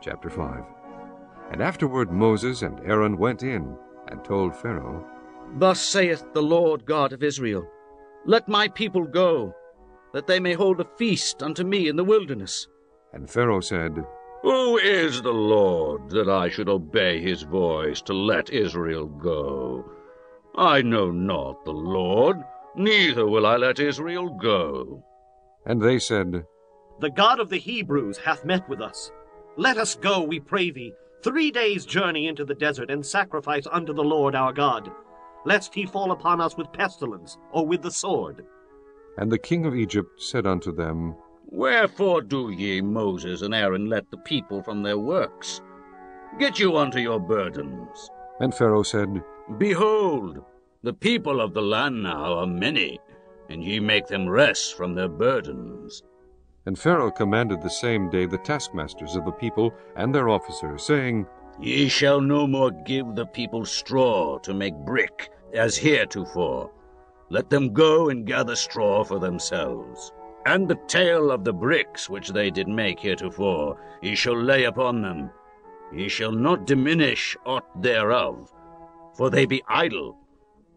Chapter 5 And afterward Moses and Aaron went in and told Pharaoh, Thus saith the Lord God of Israel, Let my people go, that they may hold a feast unto me in the wilderness. And Pharaoh said, Who is the Lord, that I should obey his voice to let Israel go? I know not the Lord, neither will I let Israel go. And they said, The God of the Hebrews hath met with us. Let us go, we pray thee, three days' journey into the desert, and sacrifice unto the Lord our God, lest he fall upon us with pestilence, or with the sword. And the king of Egypt said unto them, Wherefore do ye, Moses and Aaron, let the people from their works? Get you unto your burdens. And Pharaoh said, Behold, the people of the land now are many, and ye make them rest from their burdens. And Pharaoh commanded the same day the taskmasters of the people and their officers, saying, Ye shall no more give the people straw to make brick, as heretofore. Let them go and gather straw for themselves. And the tale of the bricks which they did make heretofore, ye shall lay upon them. Ye shall not diminish aught thereof, for they be idle.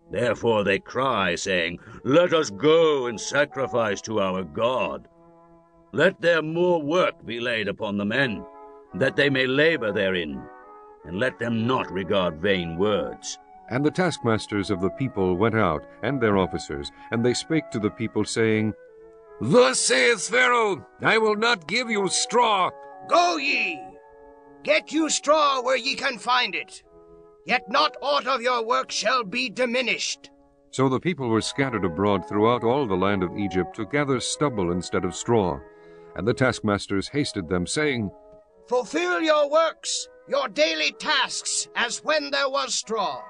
Therefore they cry, saying, Let us go and sacrifice to our God. Let there more work be laid upon the men, that they may labor therein, and let them not regard vain words. And the taskmasters of the people went out, and their officers, and they spake to the people, saying, Thus saith Pharaoh, I will not give you straw. Go ye, get you straw where ye can find it, yet not aught of your work shall be diminished. So the people were scattered abroad throughout all the land of Egypt to gather stubble instead of straw. And the taskmasters hasted them, saying, Fulfill your works, your daily tasks, as when there was straw.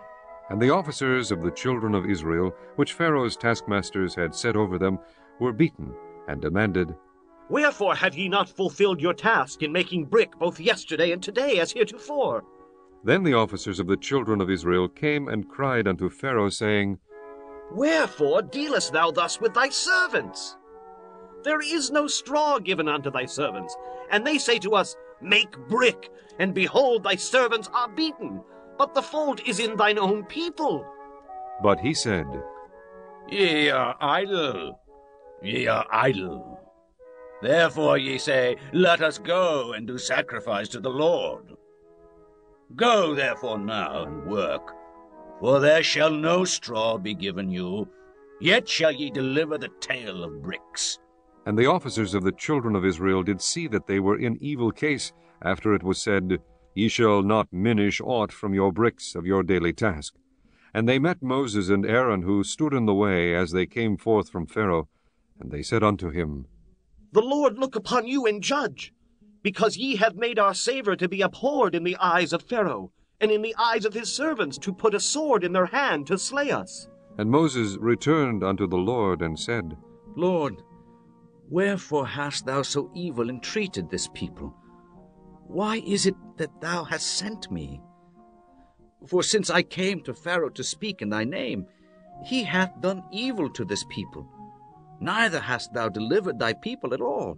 And the officers of the children of Israel, which Pharaoh's taskmasters had set over them, were beaten, and demanded, Wherefore have ye not fulfilled your task in making brick both yesterday and today as heretofore? Then the officers of the children of Israel came and cried unto Pharaoh, saying, Wherefore dealest thou thus with thy servants? There is no straw given unto thy servants, and they say to us, Make brick, and behold, thy servants are beaten. But the fault is in thine own people. But he said, Ye are idle, ye are idle. Therefore ye say, Let us go and do sacrifice to the Lord. Go therefore now and work, for there shall no straw be given you, yet shall ye deliver the tale of bricks. And the officers of the children of Israel did see that they were in evil case, after it was said, Ye shall not minish aught from your bricks of your daily task. And they met Moses and Aaron, who stood in the way as they came forth from Pharaoh. And they said unto him, The Lord look upon you and judge, because ye have made our Saviour to be abhorred in the eyes of Pharaoh, and in the eyes of his servants, to put a sword in their hand to slay us. And Moses returned unto the Lord, and said, Lord, wherefore hast thou so evil entreated this people? Why is it that thou hast sent me? For since I came to Pharaoh to speak in thy name, he hath done evil to this people. Neither hast thou delivered thy people at all.